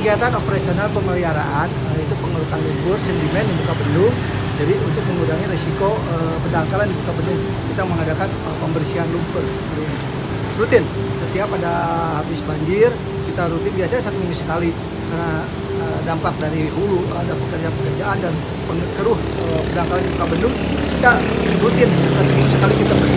kegiatan operasional pemeliharaan eh, itu pengerukan lumpur, sedimen di muka bendung. Jadi untuk mengurangi risiko eh, pendangkalan di muka bendung, kita mengadakan eh, pembersihan lumpur. Rutin. Setiap ada habis banjir, kita rutin. Biasanya satu minggu sekali. Karena eh, dampak dari hulu ada pekerjaan-pekerjaan dan pengeruh eh, pendangkalan di muka bendung kita rutin. Satu minggu sekali kita bersih.